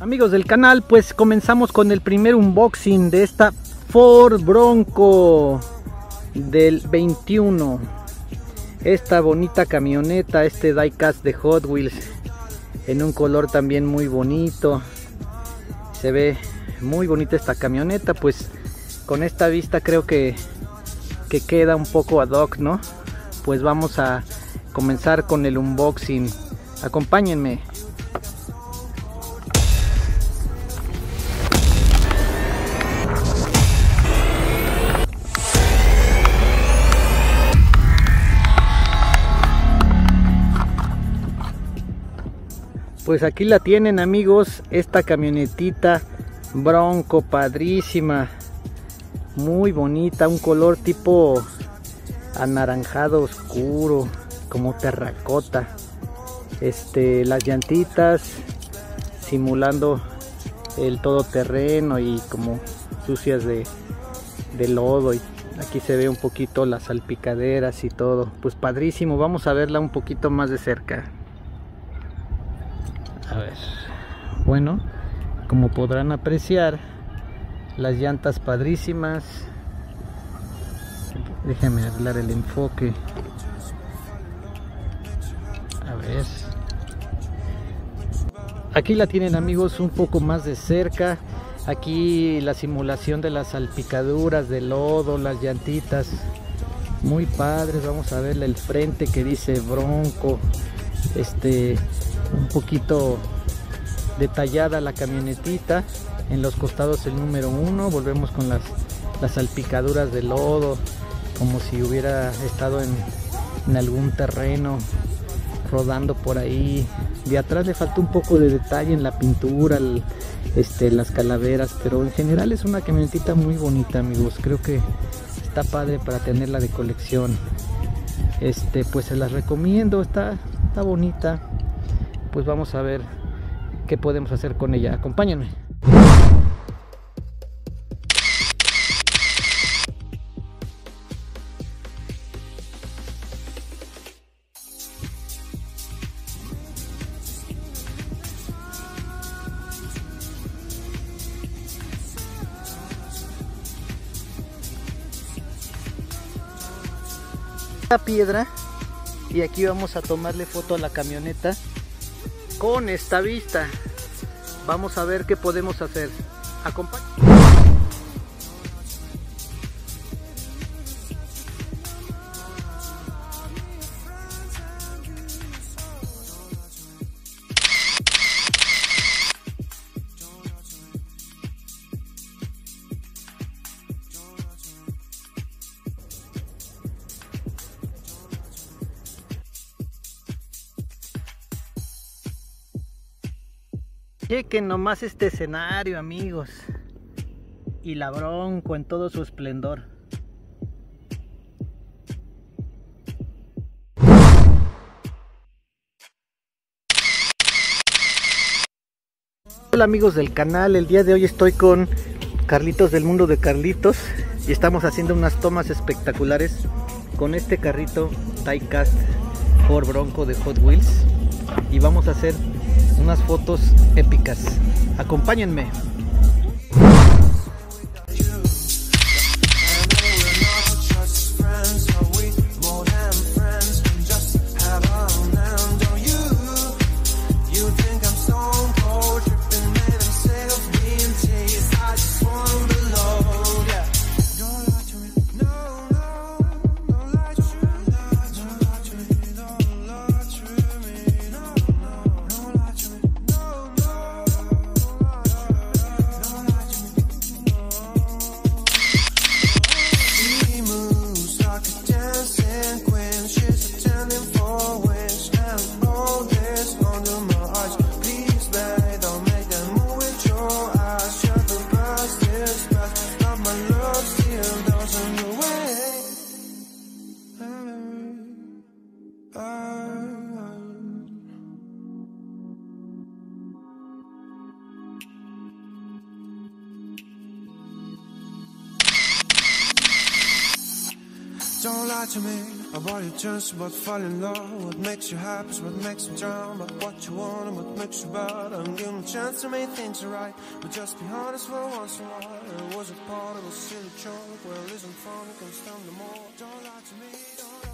Amigos del canal, pues comenzamos con el primer unboxing de esta Ford Bronco del 21. Esta bonita camioneta, este diecast de Hot Wheels en un color también muy bonito. Se ve muy bonita esta camioneta, pues con esta vista creo que, que queda un poco ad hoc, ¿no? Pues vamos a comenzar con el unboxing. Acompáñenme. Pues aquí la tienen amigos, esta camionetita Bronco padrísima, muy bonita, un color tipo anaranjado oscuro, como terracota. Este, las llantitas simulando el todoterreno y como sucias de, de lodo y aquí se ve un poquito las salpicaderas y todo pues padrísimo vamos a verla un poquito más de cerca ver. Bueno como podrán apreciar las llantas padrísimas. Déjenme arreglar el enfoque. A ver. Aquí la tienen amigos un poco más de cerca. Aquí la simulación de las salpicaduras de lodo las llantitas. Muy padres. Vamos a verle el frente que dice bronco. Este un poquito detallada la camionetita. En los costados el número uno volvemos con las, salpicaduras de lodo como si hubiera estado en, en algún terreno rodando por ahí. De atrás le falta un poco de detalle en la pintura este, las calaveras pero en general es una camionetita muy bonita amigos. Creo que está padre para tenerla de colección. Este pues se las recomiendo está, está bonita. Pues vamos a ver qué podemos hacer con ella. Acompáñenme. Piedra y aquí vamos a tomarle foto a la camioneta con esta vista. Vamos a ver qué podemos hacer. Acompáñame. Chequen nomás este escenario, amigos. Y la Bronco en todo su esplendor. Hola amigos del canal, el día de hoy estoy con Carlitos del Mundo de Carlitos y estamos haciendo unas tomas espectaculares con este carrito Diecast por Bronco de Hot Wheels y vamos a hacer unas fotos épicas. Acompáñenme. Don't lie to me about your chance about falling in love. What makes you happy is what makes you drown. But what you want and what makes you bad. I'm giving a chance to make things right. But just be honest for once in a while. It was a part of a silly joke. Well, isn't fun, it can stand no more. Don't lie to me,